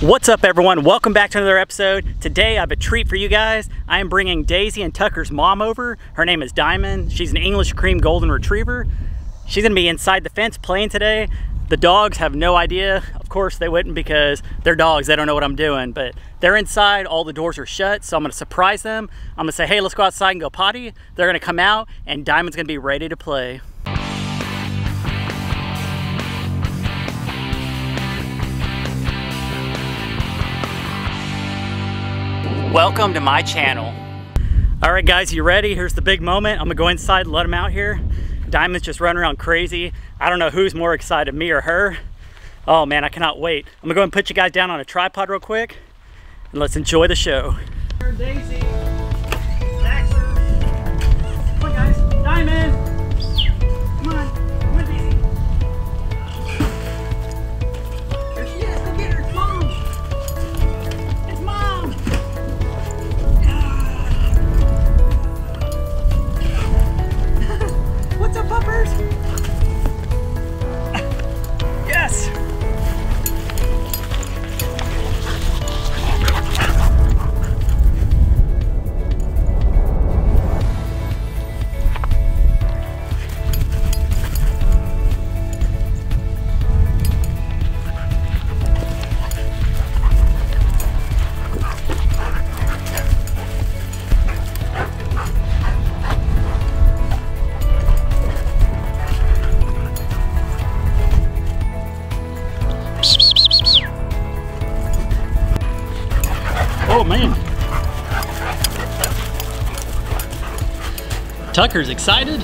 What's up everyone? Welcome back to another episode. Today I have a treat for you guys. I am bringing Daisy and Tucker's mom over. Her name is Diamond. She's an English cream golden retriever. She's gonna be inside the fence playing today. The dogs have no idea. Of course they wouldn't because they're dogs, they don't know what I'm doing, but they're inside, all the doors are shut, so I'm gonna surprise them. I'm gonna say, hey, let's go outside and go potty. They're gonna come out and Diamond's gonna be ready to play. Welcome to my channel. All right guys, you ready? Here's the big moment. I'm gonna go inside and let them out here. Diamond's just running around crazy. I don't know who's more excited, me or her. Oh man, I cannot wait. I'm gonna go and put you guys down on a tripod real quick and let's enjoy the show. Daisy, Daxter. Come on guys, Diamond. Tucker's excited.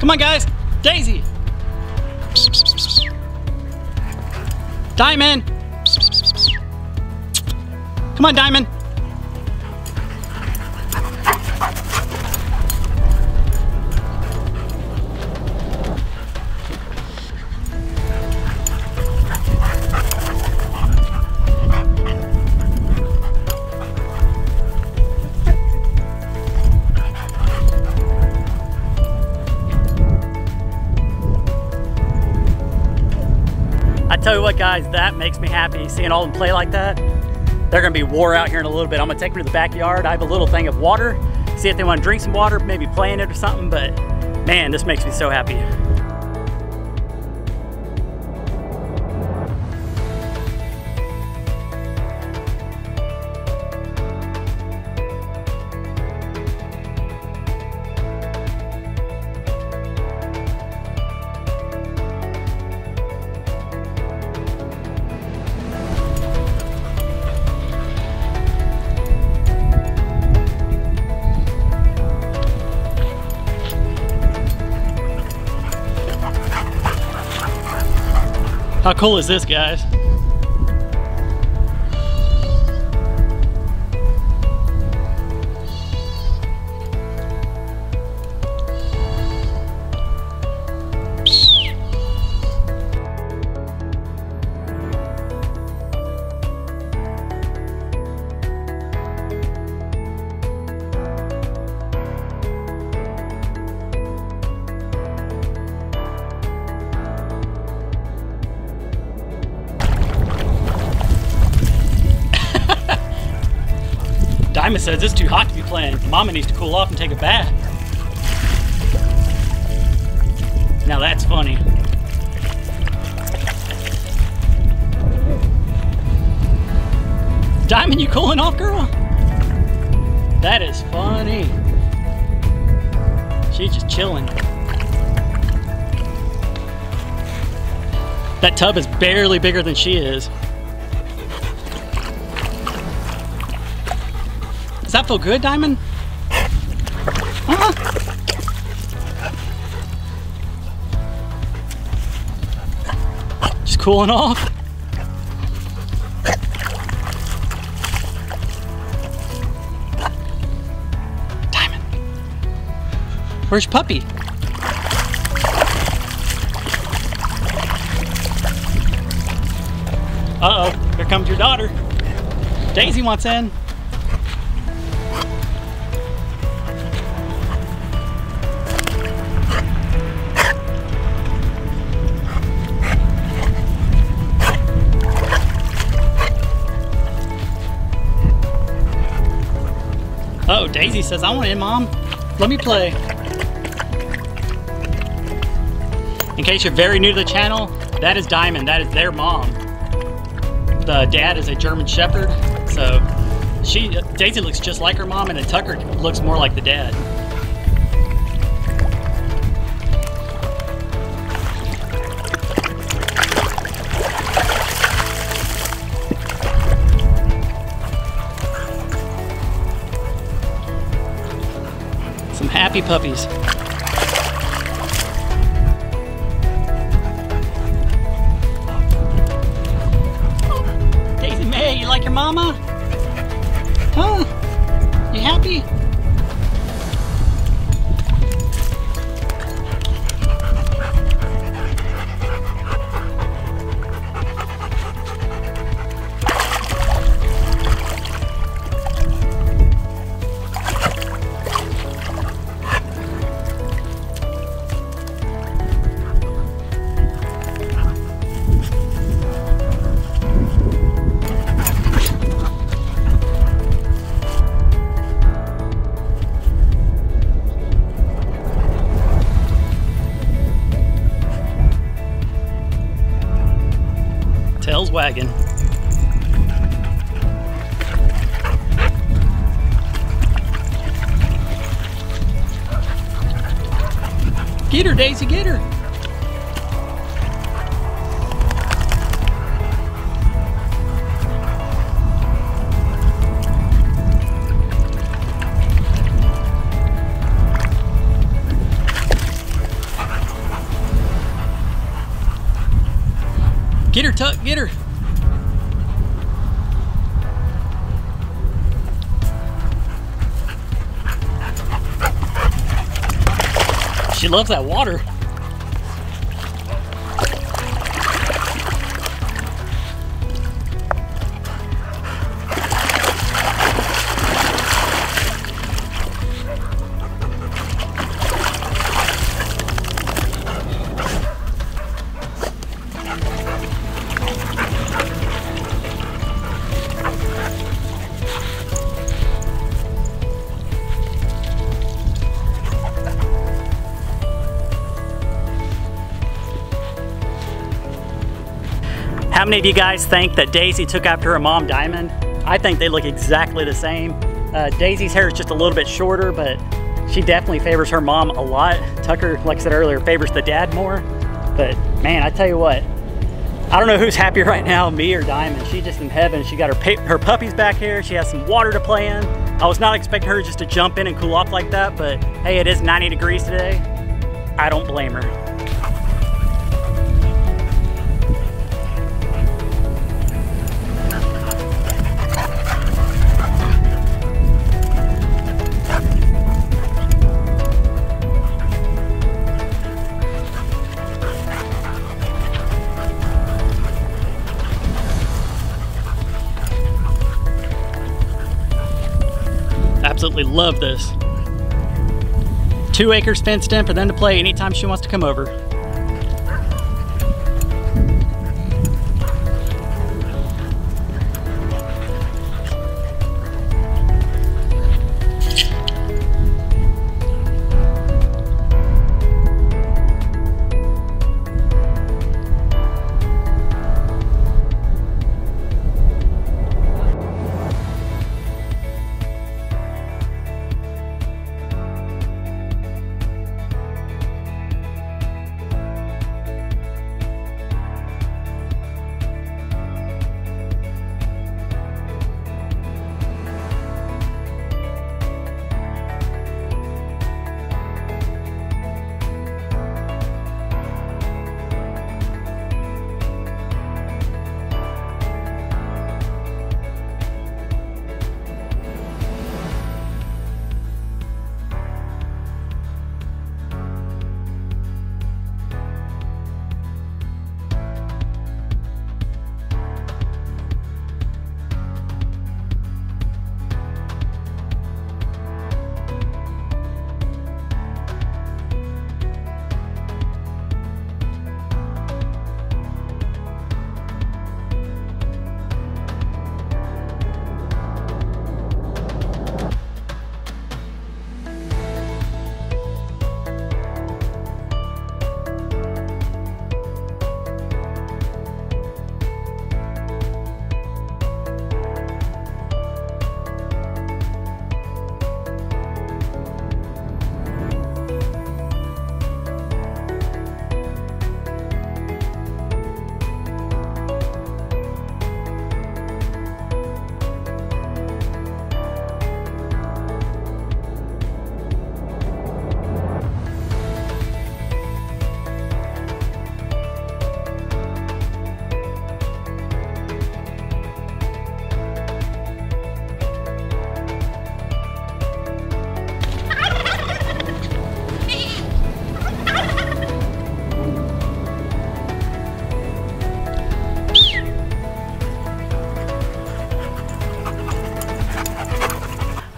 Come on guys, Daisy. Diamond. Come on, Diamond. Guys, that makes me happy seeing all them play like that. They're gonna be wore out here in a little bit. I'm gonna take them to the backyard. I have a little thing of water, see if they wanna drink some water, maybe play in it or something, but man, this makes me so happy. How cool is this, guys? Says it's too hot to be playing. Mama needs to cool off and take a bath. Now that's funny. Diamond, you cooling off, girl? That is funny. She's just chilling. That tub is barely bigger than she is. Does that feel good, Diamond? Huh? Just cooling off. Diamond. Where's Puppy? Uh-oh, here comes your daughter. Daisy wants in. Daisy says, I want in, Mom. Let me play. In case you're very new to the channel, that is Diamond. That is their mom. The dad is a German Shepherd. So she, Daisy looks just like her mom and then Tucker looks more like the dad. Happy puppies. Daisy May, you like your mama? Tails wagging. Get her, Daisy, get her. Her, Tuck, get her. She loves that water. How many of you guys think that Daisy took after her mom Diamond? I think they look exactly the same. Uh, Daisy's hair is just a little bit shorter, but she definitely favors her mom a lot. Tucker, like I said earlier, favors the dad more. But man, I tell you what, I don't know who's happier right now, me or Diamond. She's just in heaven. She got her, her puppies back here. She has some water to play in. I was not expecting her just to jump in and cool off like that, but hey, it is 90 degrees today. I don't blame her. Love this. Two acres fenced in for them to play anytime she wants to come over.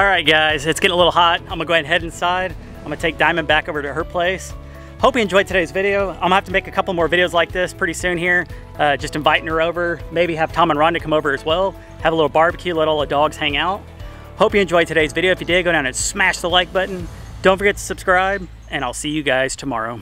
All right, guys, it's getting a little hot. I'm gonna go ahead and head inside. I'm gonna take Diamond back over to her place. Hope you enjoyed today's video. I'm gonna have to make a couple more videos like this pretty soon here. Uh, just inviting her over. Maybe have Tom and Rhonda come over as well. Have a little barbecue, let all the dogs hang out. Hope you enjoyed today's video. If you did, go down and smash the like button. Don't forget to subscribe, and I'll see you guys tomorrow.